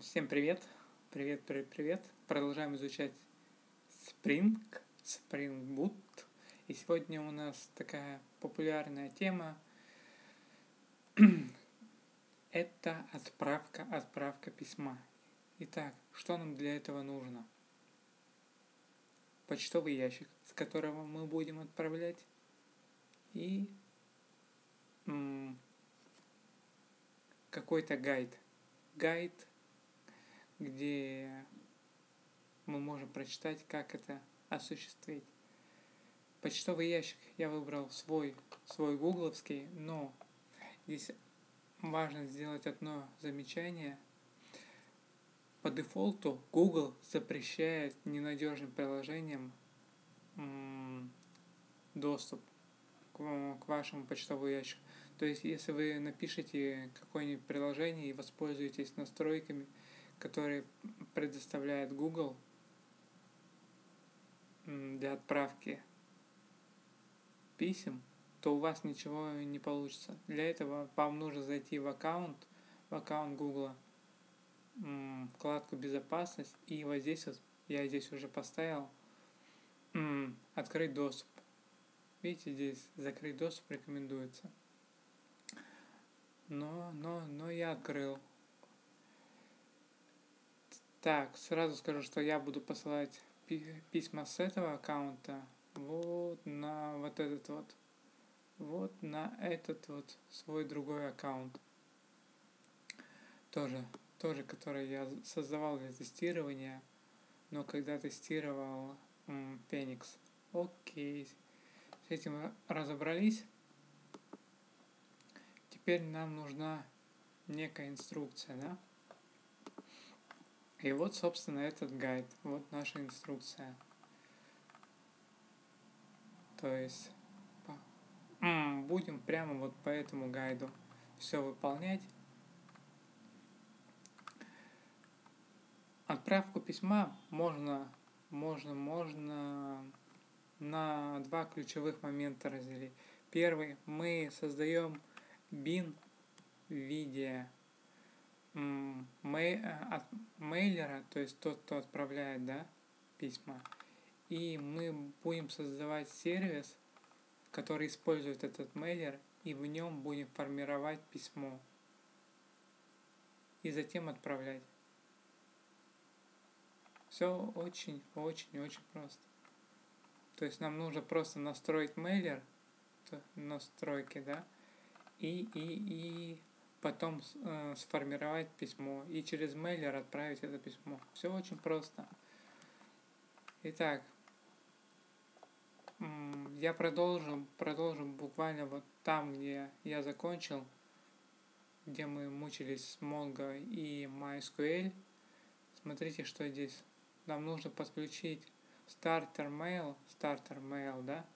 Всем привет! Привет, привет, привет! Продолжаем изучать Spring, Spring Boot. И сегодня у нас такая популярная тема. Это отправка, отправка письма. Итак, что нам для этого нужно? Почтовый ящик, с которого мы будем отправлять. И какой-то гайд. Гайд где мы можем прочитать, как это осуществить. Почтовый ящик я выбрал свой, свой гугловский, но здесь важно сделать одно замечание. По дефолту Google запрещает ненадежным приложениям доступ к, вашему почтовому ящику. То есть, если вы напишете какое-нибудь приложение и воспользуетесь настройками – который предоставляет Google для отправки писем, то у вас ничего не получится. Для этого вам нужно зайти в аккаунт, в аккаунт Google, вкладку безопасность, и вот здесь вот, я здесь уже поставил, открыть доступ. Видите, здесь закрыть доступ рекомендуется. Но, но, но я открыл. Так, сразу скажу, что я буду посылать письма с этого аккаунта вот на вот этот вот. Вот на этот вот свой другой аккаунт. Тоже, тоже, который я создавал для тестирования, но когда тестировал Phoenix. Окей. С этим разобрались. Теперь нам нужна некая инструкция, да? И вот, собственно, этот гайд, вот наша инструкция. То есть будем прямо вот по этому гайду все выполнять. Отправку письма можно, можно, можно на два ключевых момента разделить. Первый, мы создаем bin в виде мей, э, от мейлера, то есть тот, кто отправляет да, письма, и мы будем создавать сервис, который использует этот мейлер, и в нем будем формировать письмо. И затем отправлять. Все очень, очень, очень просто. То есть нам нужно просто настроить мейлер, настройки, да, и, и, и потом э, сформировать письмо и через мейлер отправить это письмо. Все очень просто. Итак, я продолжу, продолжу буквально вот там, где я закончил, где мы мучились с Mongo и MySQL. Смотрите, что здесь. Нам нужно подключить Starter Mail, Starter Mail, да,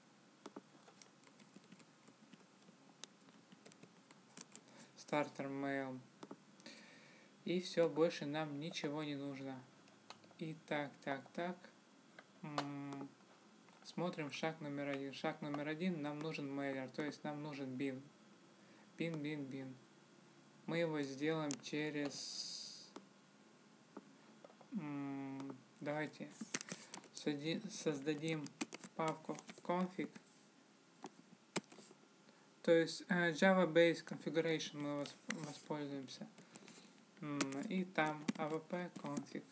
стартер mail. И все, больше нам ничего не нужно. И так, так, так. Смотрим шаг номер один. Шаг номер один, нам нужен мейлер, то есть нам нужен bin. Bin, bin, bin. Мы его сделаем через... Давайте создадим папку config то есть э, Java-based configuration мы воспользуемся. И там avp config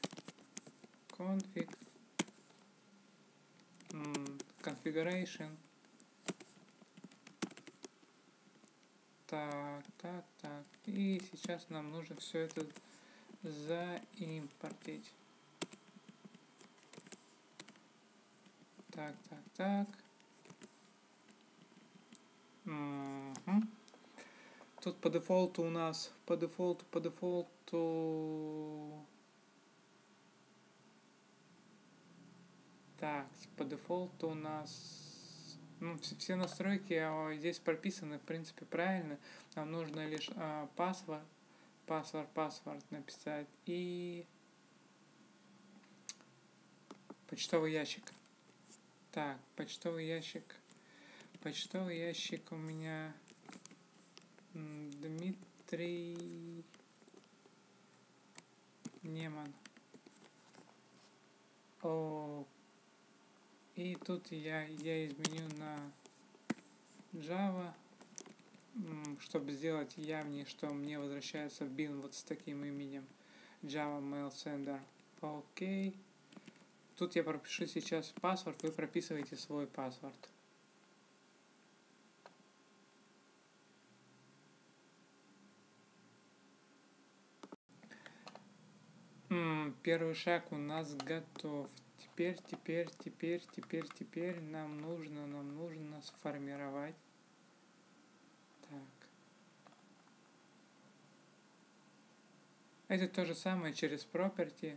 config configuration так, так, так. И сейчас нам нужно все это заимпортить. Так, так, так. Угу. Тут по дефолту у нас, по дефолту, по дефолту... Так, по дефолту у нас... Ну, все настройки а, здесь прописаны, в принципе, правильно. Нам нужно лишь а, паспорт, паспорт, паспорт написать и почтовый ящик. Так, почтовый ящик Почтовый ящик у меня Дмитрий Неман. О, и тут я, я изменю на Java, чтобы сделать явнее, что мне возвращается bin вот с таким именем Java Mail Sender. Окей. Тут я пропишу сейчас паспорт, вы прописываете свой паспорт. Первый шаг у нас готов. Теперь, теперь, теперь, теперь, теперь нам нужно, нам нужно сформировать. Так. Это то же самое через property.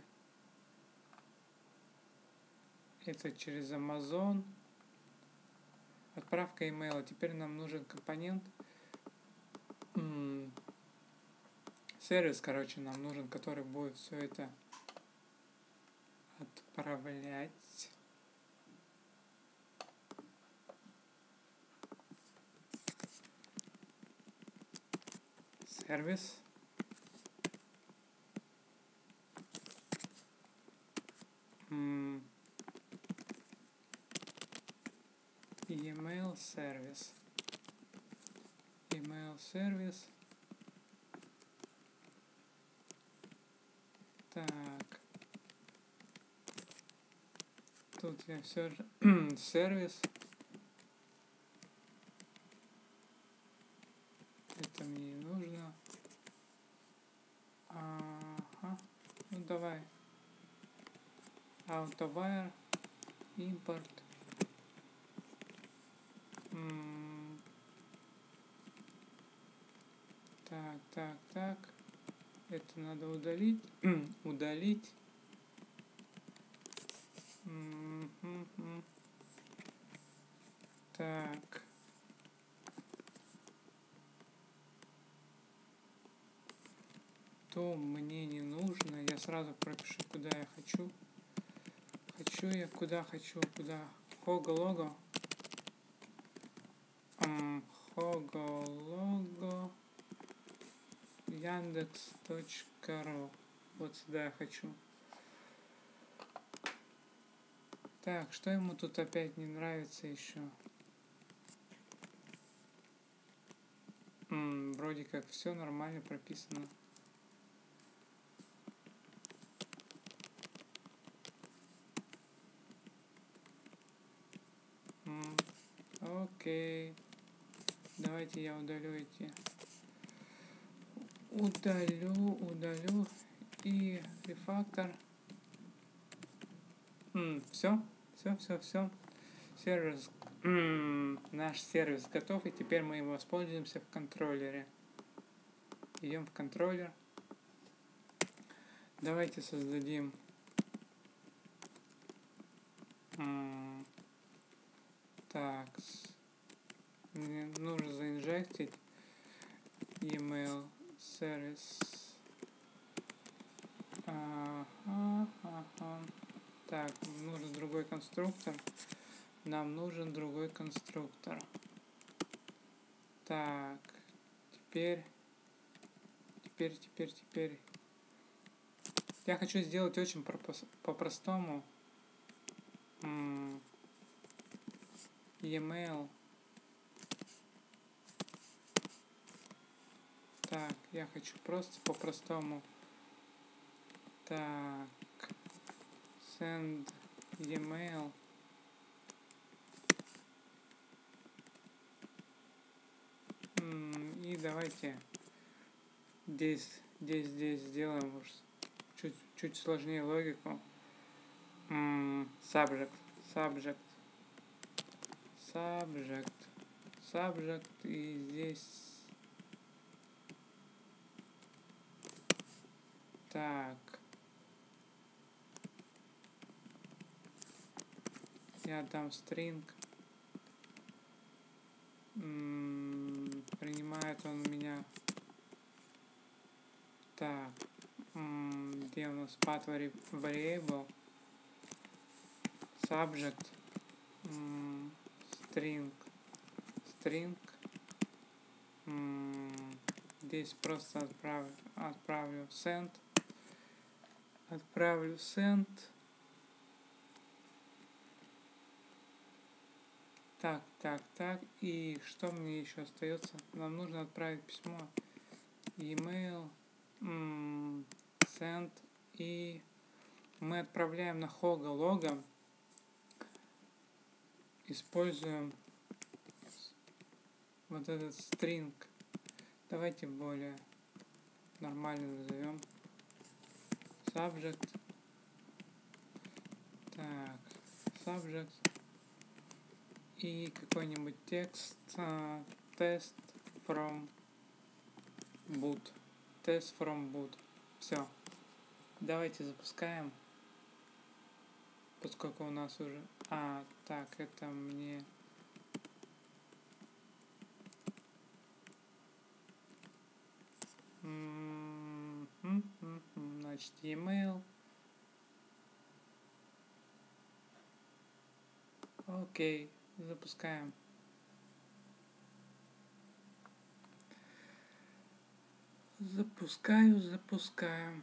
Это через Amazon. Отправка имейла. Теперь нам нужен компонент. сервис, короче, нам нужен, который будет все это отправлять. Сервис. Email сервис. Email сервис. Так. Тут я все же сервис. Это мне не нужно. Ага. Ну давай. Autowire. Импорт. Так, так, так. Это надо удалить. удалить. Так. То мне не нужно. Я сразу пропишу, куда я хочу. Хочу я куда хочу, куда. Хого-лого. Хого-лого. Яндекс.ру. Вот сюда я хочу. Так, что ему тут опять не нравится еще? М -м, вроде как все нормально прописано. Окей. Давайте я удалю эти. Удалю, удалю и рефактор. Все. Все, все, все. Сервис, наш сервис готов, и теперь мы его воспользуемся в контроллере. Идем в контроллер. Давайте создадим так, мне нужно заинжектить email сервис. Ага, ага. Так, нужен другой конструктор. Нам нужен другой конструктор. Так, теперь, теперь, теперь, теперь. Я хочу сделать очень по-простому. E-mail. Так, я хочу просто по-простому. Так send email и давайте здесь здесь здесь сделаем чуть чуть сложнее логику subject subject subject subject и здесь так я дам string. Принимает он меня. Так. Где у нас path variable? Subject. String. String. Здесь просто отправлю, отправлю send. Отправлю send. Так, так, так. И что мне еще остается? Нам нужно отправить письмо. Email. Send. И мы отправляем на Хога лога. Используем вот этот string. Давайте более нормально назовем. Subject. Так, subject. И какой-нибудь текст. Uh, from boot. Test from boot. Все. Давайте запускаем. Поскольку у нас уже... А, так, это мне... Значит, e-mail. Окей, запускаем. Запускаю, запускаю.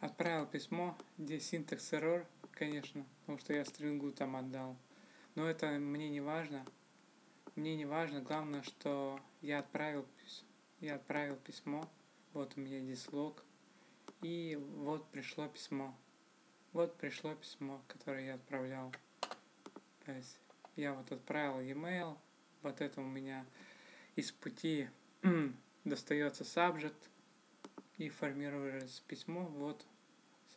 Отправил письмо, здесь синтекс error, конечно, потому что я стрингу там отдал. Но это мне не важно. Мне не важно, главное, что я отправил, я отправил письмо. Вот у меня здесь лог. И вот пришло письмо. Вот пришло письмо, которое я отправлял. То есть я вот отправил e-mail, вот это у меня из пути достается subject и формируется письмо, вот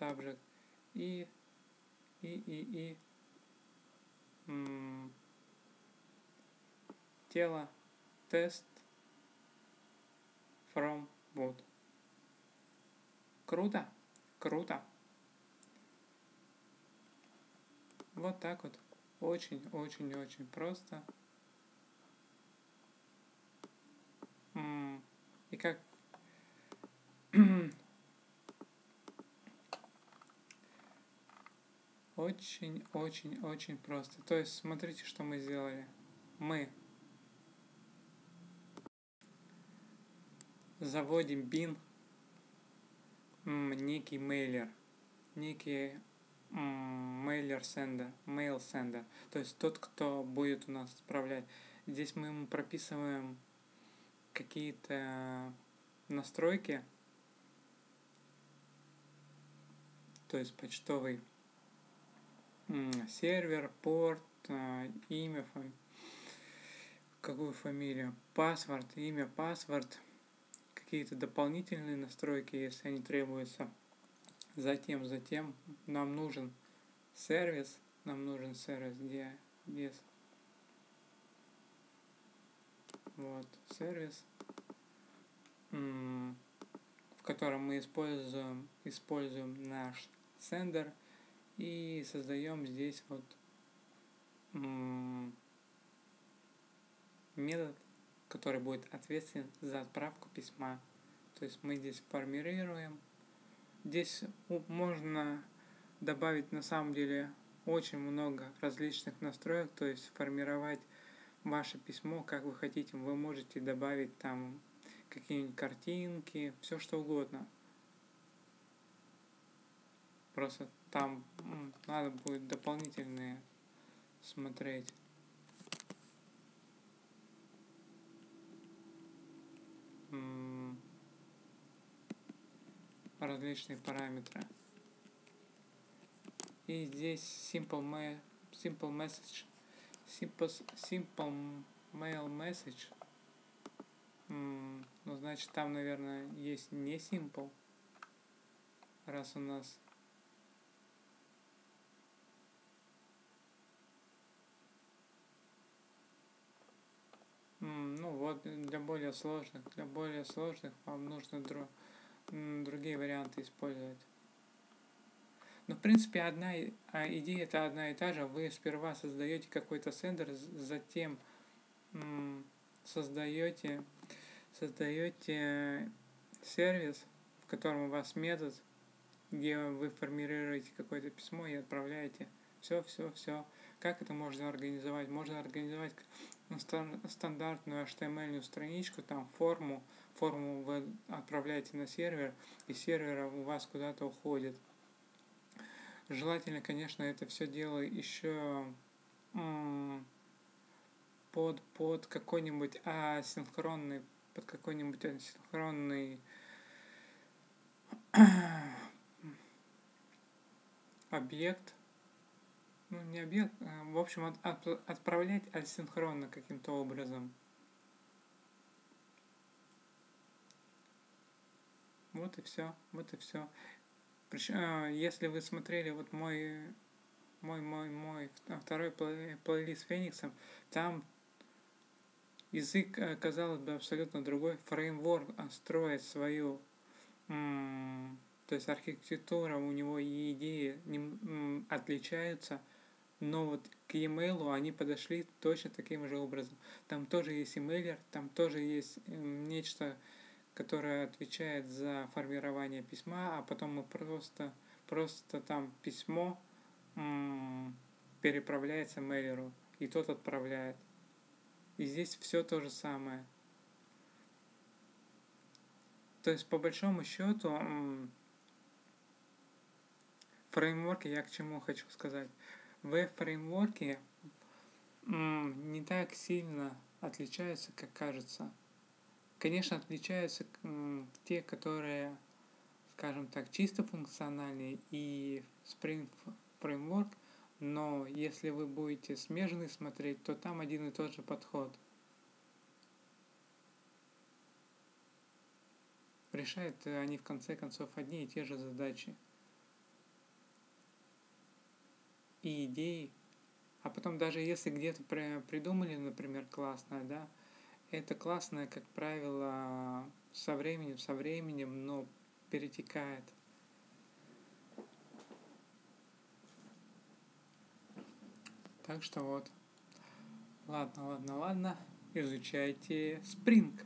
subject и и и и м, тело тест from boot. Круто? Круто. Вот так вот. Очень-очень-очень просто. И как очень-очень-очень просто. То есть, смотрите, что мы сделали. Мы заводим bin некий мейлер, некий мейлер сендер, mail sender, то есть тот, кто будет у нас отправлять. Здесь мы ему прописываем какие-то настройки, то есть почтовый сервер, порт, а, имя, фами... какую фамилию, паспорт, имя, паспорт, какие-то дополнительные настройки, если они требуются. Затем, затем нам нужен сервис, нам нужен сервис, где, где вот, сервис, в котором мы используем, используем наш сендер и создаем здесь вот метод, который будет ответственен за отправку письма. То есть мы здесь формируем. Здесь можно добавить на самом деле очень много различных настроек, то есть формировать ваше письмо, как вы хотите. Вы можете добавить там какие-нибудь картинки, все что угодно. Просто там надо будет дополнительные смотреть. Различные параметры. И здесь simple, ma simple message, simple, simple mail message. ну, значит, там, наверное, есть не simple, раз у нас Ну вот, для более сложных, для более сложных вам нужно дру, другие варианты использовать. Но в принципе одна а идея это одна и та же. Вы сперва создаете какой-то сендер, затем создаете, создаете сервис, в котором у вас метод, где вы формируете какое-то письмо и отправляете. Все, все, все. Как это можно организовать? Можно организовать стандартную HTML страничку, там форму, форму вы отправляете на сервер, и сервер у вас куда-то уходит. Желательно, конечно, это все дело еще под, под какой-нибудь асинхронный, под какой-нибудь асинхронный объект, ну не объект, а, в общем от, от, отправлять асинхронно каким-то образом. Вот и все, вот и все. Причем, а, если вы смотрели вот мой мой мой мой второй плей, плейлист Фениксом, там язык, э, казалось бы, абсолютно другой. Фреймворк строит свою то есть архитектура у него и идеи не, отличаются, но вот к e-mail они подошли точно таким же образом. Там тоже есть emailer, там тоже есть нечто, которое отвечает за формирование письма, а потом мы просто, просто там письмо переправляется мейлеру, и тот отправляет. И здесь все то же самое. То есть, по большому счету, фреймворке я к чему хочу сказать. В фреймворке не так сильно отличаются, как кажется. Конечно, отличаются те, которые, скажем так, чисто функциональные и Spring Framework, но если вы будете смежный смотреть, то там один и тот же подход. Решают они в конце концов одни и те же задачи. и идеи. А потом даже если где-то придумали, например, классное, да, это классное, как правило, со временем, со временем, но перетекает. Так что вот. Ладно, ладно, ладно. Изучайте Spring.